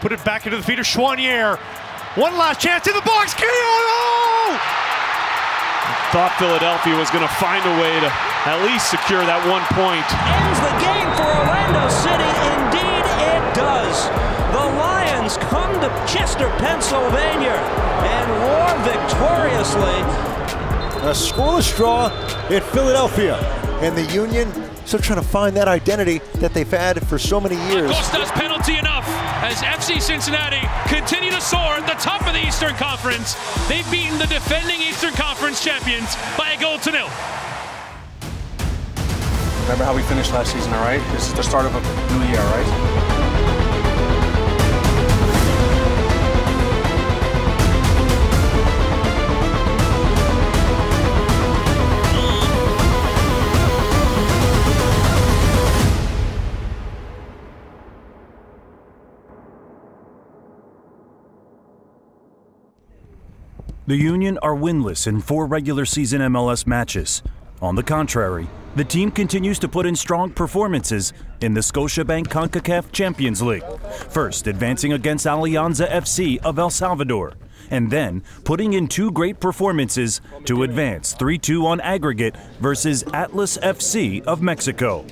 put it back into the feet of Choinière. One last chance in the box. Keanu! Thought Philadelphia was going to find a way to at least secure that one point. Ends the game for Orlando City. Indeed, it does. The Lions come to Chester, Pennsylvania, and roar victoriously. A scoreless draw in Philadelphia, and the Union still trying to find that identity that they've had for so many years. Acosta's penalty enough as FC Cincinnati continue to soar at the top of the Eastern Conference. They've beaten the defending Eastern Conference champions by a goal to nil. Remember how we finished last season, all right? This is the start of a new year, right? The Union are winless in four regular season MLS matches. On the contrary, the team continues to put in strong performances in the Scotiabank CONCACAF Champions League, first advancing against Alianza FC of El Salvador, and then putting in two great performances to advance 3 2 on aggregate versus Atlas FC of Mexico.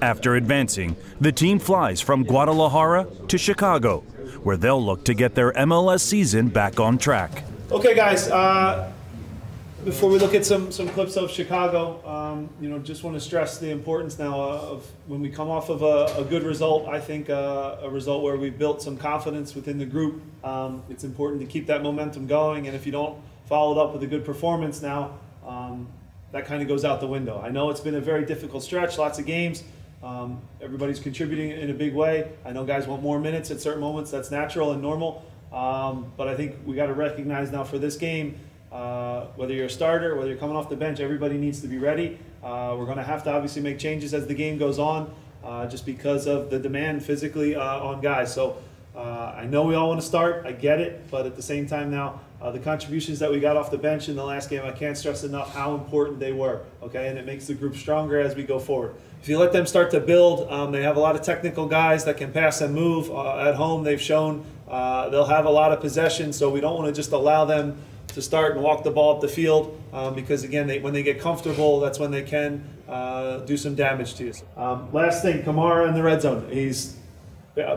After advancing, the team flies from Guadalajara to Chicago, where they'll look to get their MLS season back on track. Okay, guys. Uh, before we look at some some clips of Chicago, um, you know, just want to stress the importance now of when we come off of a, a good result. I think uh, a result where we've built some confidence within the group. Um, it's important to keep that momentum going, and if you don't follow it up with a good performance now, um, that kind of goes out the window. I know it's been a very difficult stretch, lots of games. Um, everybody's contributing in a big way. I know guys want more minutes at certain moments. That's natural and normal. Um, but I think we got to recognize now for this game, uh, whether you're a starter, whether you're coming off the bench, everybody needs to be ready. Uh, we're going to have to obviously make changes as the game goes on, uh, just because of the demand physically uh, on guys. So uh, I know we all want to start. I get it, but at the same time now, uh, the contributions that we got off the bench in the last game, I can't stress enough how important they were. Okay, and it makes the group stronger as we go forward. If you let them start to build, um, they have a lot of technical guys that can pass and move. at home, they've shown uh, they'll have a lot of possession, so we don't want to just allow them to start and walk the ball up the field um, because, again, they, when they get comfortable, that's when they can uh, do some damage to you. Um, last thing, Kamara in the red zone. He's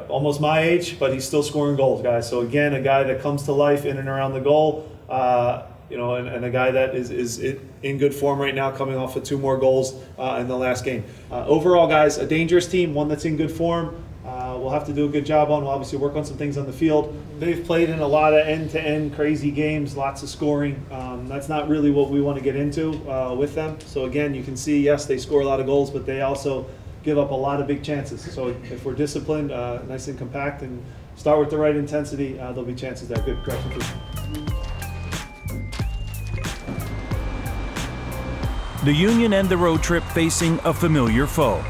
almost my age, but he's still scoring goals, guys. So, again, a guy that comes to life in and around the goal. Uh, you know, and, and, a guy that is, is in good form right now, coming off of two more goals uh, in the last game. Uh, overall, guys, a dangerous team, one that's in good form. Uh, we'll have to do a good job on. We'll obviously work on some things on the field. They've played in a lot of end-to-end crazy games, lots of scoring. Um, that's not really what we want to get into uh, with them. So again, you can see, yes, they score a lot of goals, but they also give up a lot of big chances. So if we're disciplined, uh, nice and compact, and start with the right intensity, uh, there'll be chances there. Good correction, please. The Union end the road trip facing a familiar foe.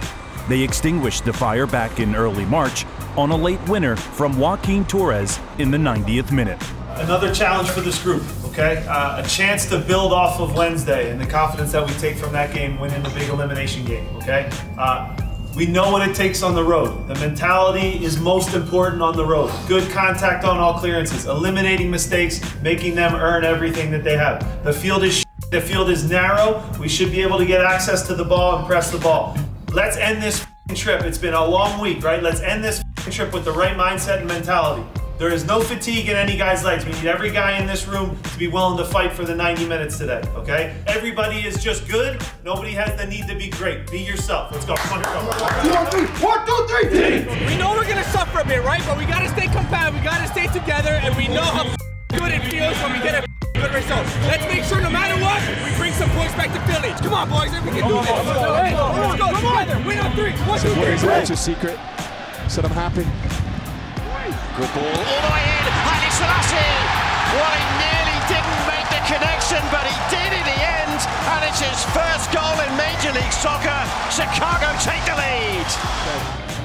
They extinguished the fire back in early March on a late winner from Joaquin Torres in the 90th minute. Another challenge for this group, okay? Uh, a chance to build off of Wednesday and the confidence that we take from that game, winning the big elimination game, okay? Uh, we know what it takes on the road. The mentality is most important on the road. Good contact on all clearances, eliminating mistakes, making them earn everything that they have. The field is the field is narrow. We should be able to get access to the ball and press the ball. Let's end this trip. It's been a long week, right? Let's end this trip with the right mindset and mentality. There is no fatigue in any guy's legs. We need every guy in this room to be willing to fight for the 90 minutes today, okay? Everybody is just good. Nobody has the need to be great. Be yourself. Let's go. Come on, go. One, two, three. One, two, three. We know we're gonna suffer a bit, right? But we gotta stay compact. We gotta stay together, and we know how good it feels when we get a good result. Let's make sure no matter what, we bring some points back to Philly. Come on, boys, we can do this. Let's go together. Win on three. One, two, three. That's a secret. Said I'm happy. Good ball all the way in. Haile Selassie. Well, he nearly didn't make the connection, but he did in the end. And it's his first goal in Major League Soccer. Chicago take the lead.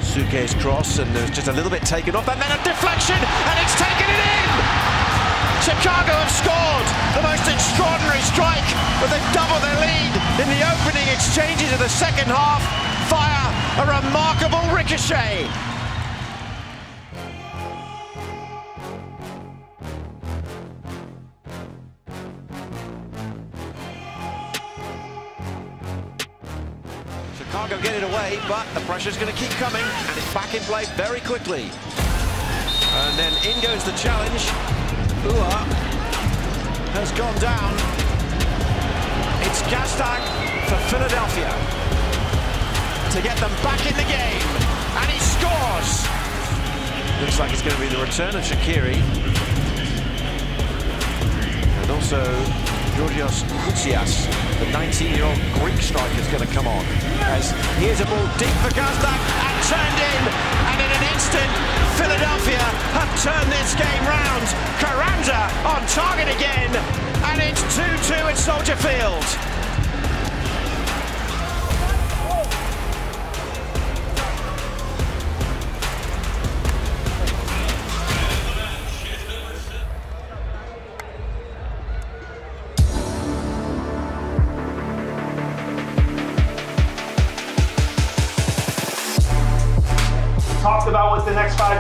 Souquet's cross, and there's just a little bit taken off, and then a deflection, and it's taken it in. Chicago have scored the most extraordinary strike, but they've doubled their lead in the opening exchanges of the second half. Fire a remarkable ricochet. Chicago get it away, but the pressure's going to keep coming, and it's back in play very quickly. And then in goes the challenge. Uhre has gone down. It's Gazdag for Philadelphia to get them back in the game. And he scores! Looks like it's going to be the return of Shaqiri. And also Georgios Koutsias, the 19-year-old Greek striker, is going to come on. As here's a ball deep for Gazdag and turned in. And in an instant, Philadelphia have turned this game round. Carranza on target again. And it's 2-2 at Soldier Field.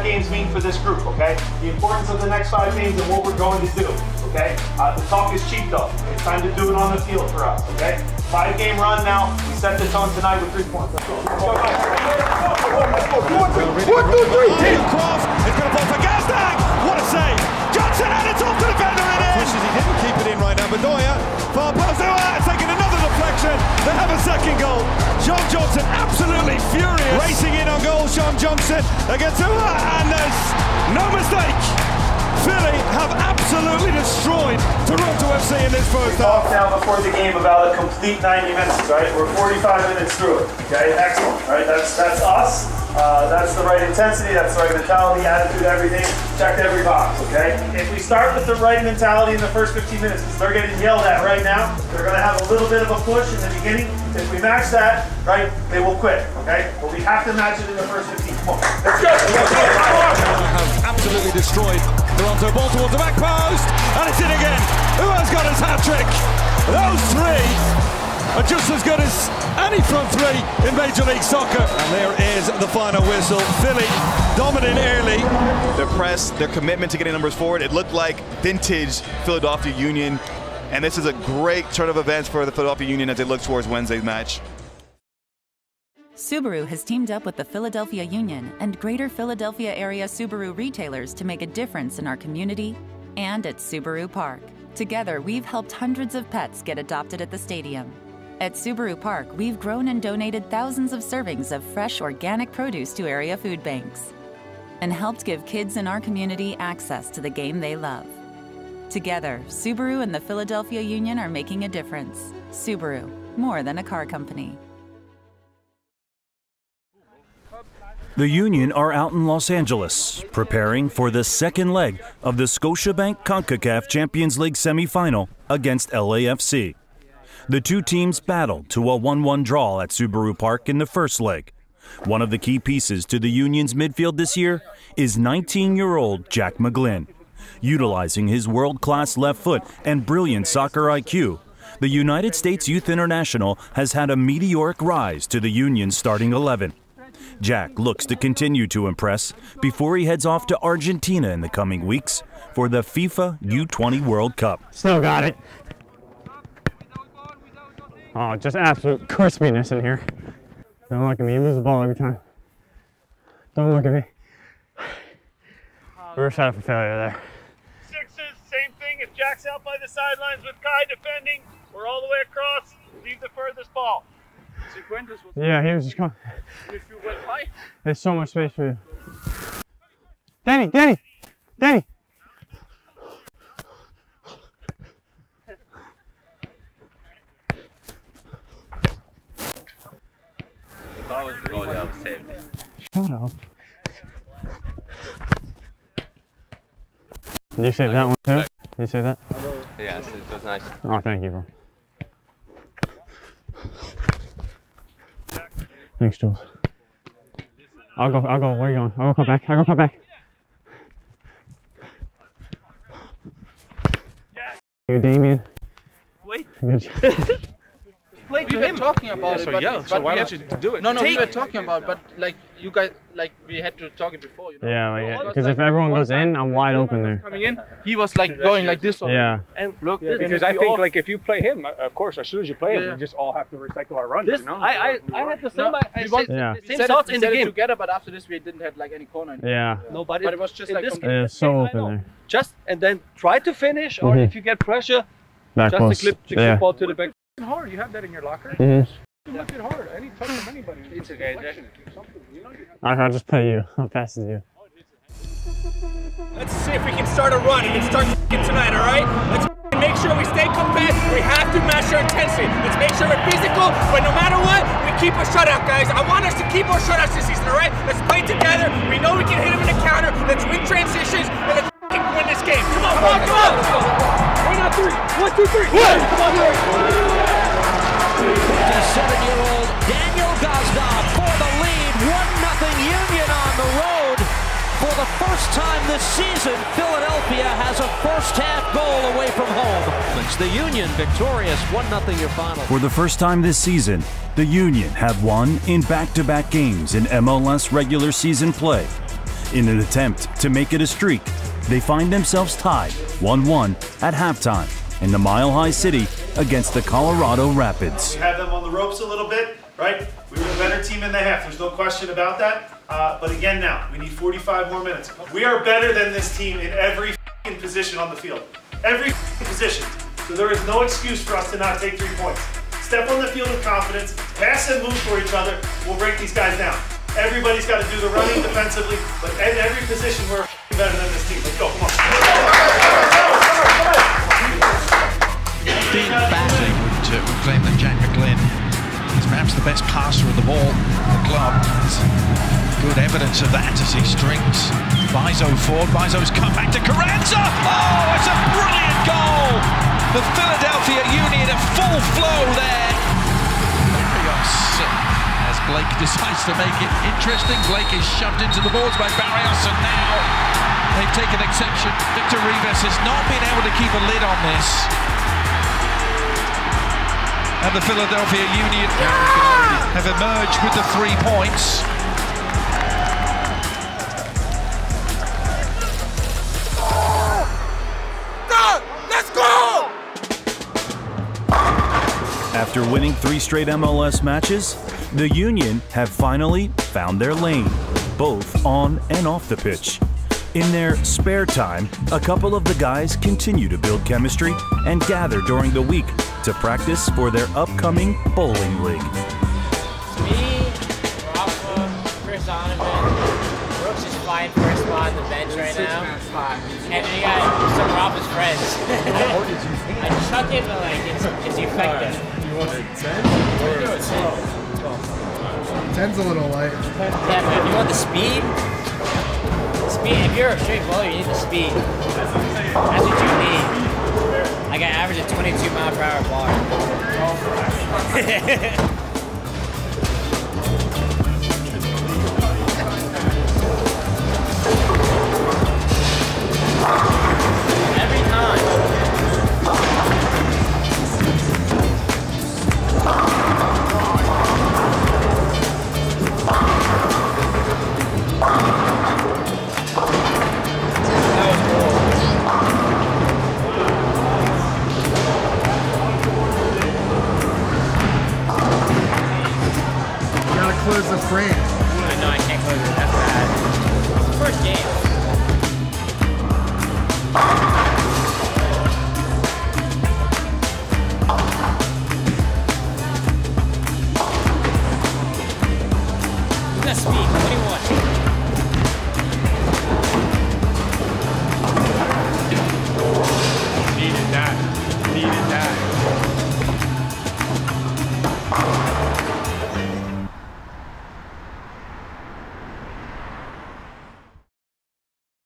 Next games mean for this group, okay? The importance of the next five games and what we're going to do, okay? Uh, the talk is cheap though. It's time to do it on the field for us, okay? Five game run now. We set the tone tonight with three points. Let's go. Let's go. One, two, three. Daniel Croft is going to ball for Gazdag. What a save. Johnson and it's off the defender and in. Pushes, he didn't keep it in right now. Bedoya, far post. Oh, it's taking another deflection. They have a second goal. Sean Johnson absolutely furious. Racing in on goal, Sean Johnson against Uhre, and there's no mistake. Philly have absolutely destroyed Toronto FC in this first half. Talk now before the game about a complete 90 minutes, right? We're 45 minutes through it, okay? Excellent, right? That's that's us. Uh, that's the right intensity, that's the right mentality, attitude, everything. Checked every box, okay? If we start with the right mentality in the first 15 minutes, because they're getting yelled at right now, they're going to have a little bit of a push in the beginning. If we match that, right, they will quit, okay? But we have to match it in the first 15. Come on. Let's go. have absolutely destroyed Toronto. Ball towards the back post, and it's in again. Uhre has got his hat trick? Those three are just as good as any front three in Major League Soccer. And there is the final whistle. Philly dominant early. Their press, their commitment to getting numbers forward, it looked like vintage Philadelphia Union. And this is a great turn of events for the Philadelphia Union as they look towards Wednesday's match. Subaru has teamed up with the Philadelphia Union and Greater Philadelphia area Subaru retailers to make a difference in our community and at Subaru Park. Together, we've helped hundreds of pets get adopted at the stadium. At Subaru Park, we've grown and donated thousands of servings of fresh organic produce to area food banks and helped give kids in our community access to the game they love. Together, Subaru and the Philadelphia Union are making a difference. Subaru, more than a car company. The Union are out in Los Angeles, preparing for the second leg of the Scotiabank CONCACAF Champions League semifinal against LAFC. The two teams battled to a 1 1 draw at Subaru Park in the first leg. One of the key pieces to the Union's midfield this year is 19 year old Jack McGlynn. Utilizing his world class left foot and brilliant soccer IQ, the United States Youth International has had a meteoric rise to the Union's starting 11. Jack looks to continue to impress before he heads off to Argentina in the coming weeks for the FIFA U20 World Cup. Still got it. Oh, just absolute crispiness in here. Don't look at me. You lose the ball every time. Don't look at me. We're set up for failure there. Sixes, same thing. If Jack's out by the sidelines with Kai defending, we're all the way across. Leave the furthest ball. Yeah, he was just coming. Midfield went high. There's so much space for you. Danny, Danny, Danny. If I was saved. Shut up. Did you save that one too? Did you save that? Yes, it was nice. Oh, thank you, bro. Thanks, Jules. I'll go. I'll go. Where are you going? I'll go come back. I'll go come back. You, Damien. Wait. Good job. Wait, we to were him. talking about Yeah, it. so but, yeah, but so why we don't you do it? No, no, we Take were talking about, but like you guys like we had to talk it before. You know? Yeah, like, It because like if everyone goes in, I'm wide open there. Coming in, he was like going like this. on me. Yeah. And look, Yeah, because I think all- like if you play him, uh, of course, as soon as you play him, Yeah. we just all have to recycle our runs. This, you know? I, I, I had the same, No, I we said, Yeah. the we same said thoughts we in the said it game. together, but after this we didn't have like any corner. Yeah. No, but, it, was just like this complete- Yeah, so open there. Just and then try to finish, or Mhm. if you get pressure, just post. a clip, the ball to the back. Hard. You have that in your locker. You Look it hard. Any touch from anybody. It's okay, Deflection, something, you know? Alright, I'll just play you. I'll pass it to you. Let's see if we can start a run and start tonight, all right? Let's make sure we stay compact. We have to match our intensity. Let's make sure we're physical, but no matter what, we keep our shutout, guys. I want us to keep our shutouts this season, all right? Let's play together. We know we can hit them in the counter. Let's win transitions, and let's win this game. Come on, come on, come on! One, on three. One, two, three. One. Come on, three. First time this season, Philadelphia has a first-half goal away from home. It's the Union victorious 1-0 your final. For the first time this season, the Union have won in back to back games in MLS regular season play. In an attempt to make it a streak, they find themselves tied 1 1 at halftime in the Mile High City against the Colorado Rapids. We had them on the ropes a little bit, right? We were the better team in the half. There's no question about that. Uh, but again, now we need 45 more minutes. We are better than this team in every position on the field. Every position. So there is no excuse for us to not take three points. Step on the field with confidence, pass and move for each other. We'll break these guys down. Everybody's got to do the running defensively, but in every position we're better than this team. Let's go. Come on. Best passer of the ball in the club. Good evidence of that as he strings Mbaizo forward. Mbaizo's come back to Carranza. Oh, it's a brilliant goal! The Philadelphia Union at full flow there. Barrios, uh, as Blake decides to make it interesting. Blake is shoved into the boards by Barrios, and now they've taken exception. Victor Rivas has not been able to keep a lid on this. And the Philadelphia Union have emerged with the three points. Let's go! After winning three straight MLS matches, the Union have finally found their lane, both on and off the pitch. In their spare time, a couple of the guys continue to build chemistry and gather during the week to practice for their upcoming bowling league. Me, Rafa, Chris Donovan, Brooks is flying first spot on the bench right now. And then you got some Rafa's friends. I chuck it, but like it's, it's effective. You want it 10? do it 10. 10's a little light. Yeah, but if you want the speed, speed. If you're a straight bowler, you need the speed. That's what you need. I average a 22 mile per hour bar.